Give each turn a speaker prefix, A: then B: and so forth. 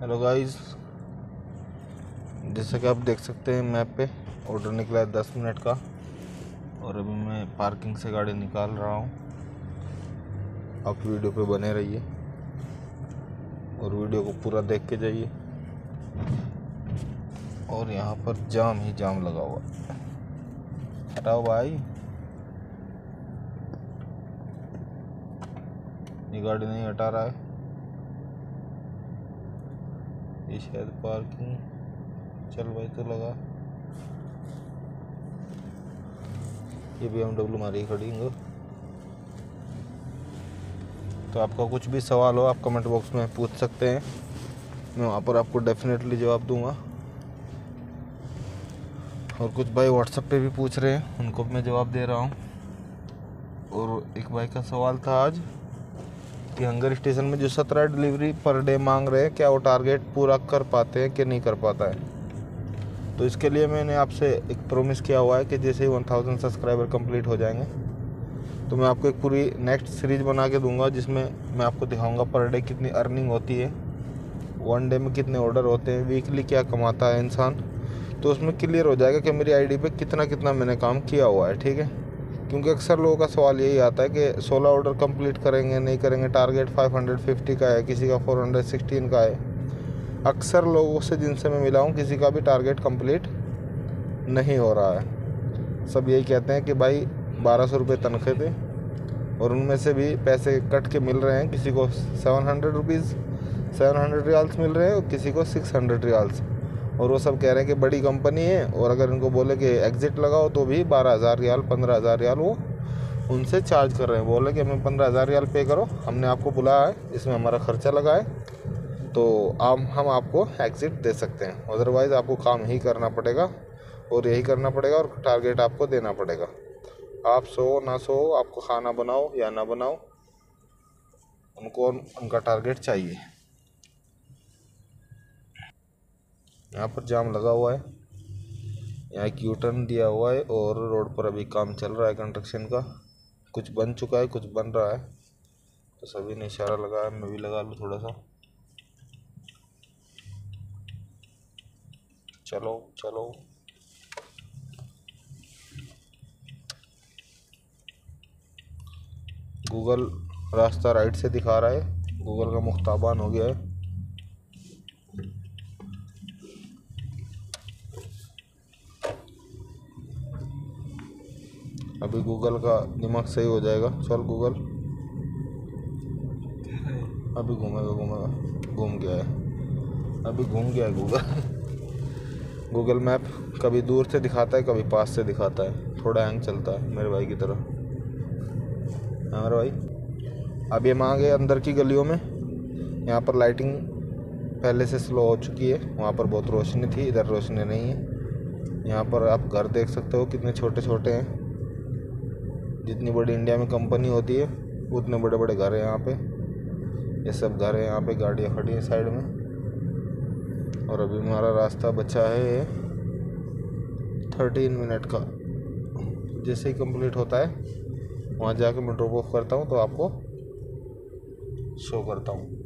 A: Hello guys जैसा कि आप देख सकते हैं मैप पे ऑर्डर निकला है दस मिनट का। और अभी मैं पार्किंग से गाड़ी निकाल रहा हूँ। आप वीडियो पे बने रहिए। और वीडियो को पूरा देख के जाइए। और यहाँ पर जाम ही जाम लगा हुआ। हटाओ भाई। ये गाड़ी नहीं हटा रहा है। ये शायद पार्किंग चल भाई तो लगा। ये बी एम डब्ल्यू मारी खड़ी है। तो आपका कुछ भी सवाल हो, आप कमेंट बॉक्स में पूछ सकते हैं। मैं वहाँ पर आपको डेफिनेटली जवाब दूँगा। और कुछ भाई व्हाट्सएप पे भी पूछ रहे हैं, उनको मैं जवाब दे रहा हूँ। और एक भाई का सवाल था आज। कि हंगर स्टेशन में जो सत्रह डिलीवरी पर डे मांग रहे हैं, क्या वो टारगेट पूरा कर पाते हैं कि नहीं कर पाता है? तो इसके लिए मैंने आपसे एक प्रोमिस किया हुआ है कि जैसे ही वन थाउज़ेंड सब्सक्राइबर कंप्लीट हो जाएँगे तो मैं आपको एक पूरी नेक्स्ट सीरीज़ बना के दूँगा, जिसमें मैं आपको दिखाऊँगा पर डे कितनी अर्निंग होती है वन डे में कितने ऑर्डर होते हैं वीकली क्या कमाता है इंसान। तो उसमें क्लियर हो जाएगा कि मेरी आईडी पे कितना कितना मैंने काम किया हुआ है, ठीक है? क्योंकि अक्सर लोगों का सवाल यही आता है कि 16 ऑर्डर कंप्लीट करेंगे, नहीं करेंगे, टारगेट 550 का है, किसी का 416 का है। अक्सर लोगों से जिनसे मैं मिला हूँ, किसी का भी टारगेट कंप्लीट नहीं हो रहा है। सब यही कहते हैं कि भाई, बारह सौ रुपये तनख्वाह थे और उनमें से भी पैसे कट के मिल रहे हैं। किसी को seven hundred rupees seven hundred riyals मिल रहे हैं, और किसी को सिक्स हंड्रेड रियाल्स और वो सब कह रहे हैं कि बड़ी कंपनी है और अगर इनको बोले कि एग्ज़िट लगाओ तो भी बारह हज़ार रियाल, पंद्रह हज़ार रियाल वो उनसे चार्ज कर रहे हैं। बोले कि हमें पंद्रह हज़ार रियाल पे करो, हमने आपको बुलाया है, इसमें हमारा ख़र्चा लगा है तो आप, हम आपको एग्ज़िट दे सकते हैं। अदरवाइज़ आपको काम ही करना पड़ेगा और यही करना पड़ेगा और टारगेट आपको देना पड़ेगा। आप सो, ना सो, आपको खाना बनाओ या ना बनाओ, उनको, उनका टारगेट चाहिए। यहाँ पर जाम लगा हुआ है। यहाँ एक यू टर्न दिया हुआ है और रोड पर अभी काम चल रहा है कंस्ट्रक्शन का। कुछ बन चुका है, कुछ बन रहा है। तो सभी ने इशारा लगाया, मैं भी लगा लूँ थोड़ा सा। चलो चलो। गूगल रास्ता राइट से दिखा रहा है। गूगल का मुख्ताबान हो गया है। अभी गूगल का दिमाग सही हो जाएगा। चल गूगल अभी घूमेगा घूमेगा। घूम गया है। अभी घूम गया है गूगल गूगल मैप कभी दूर से दिखाता है, कभी पास से दिखाता है। थोड़ा हैंग चलता है मेरे भाई की तरह। हाँ मेरे भाई? अब ये माँ गए अंदर की गलियों में। यहाँ पर लाइटिंग पहले से स्लो हो चुकी है। वहाँ पर बहुत रोशनी थी, इधर रोशनी नहीं है। यहाँ पर आप घर देख सकते हो कितने छोटे छोटे हैं। जितनी बड़ी इंडिया में कंपनी होती है, उतने बड़े बड़े घर हैं यहाँ पे। ये सब घर हैं यहाँ पे, गाड़ियाँ खड़ी हैं साइड में। और अभी हमारा रास्ता बचा है थर्टीन मिनट का। जैसे ही कंप्लीट होता है, वहाँ जाके मैं ड्रॉप ऑफ़ करता हूँ तो आपको शो करता हूँ।